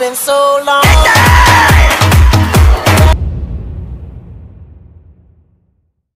been so long.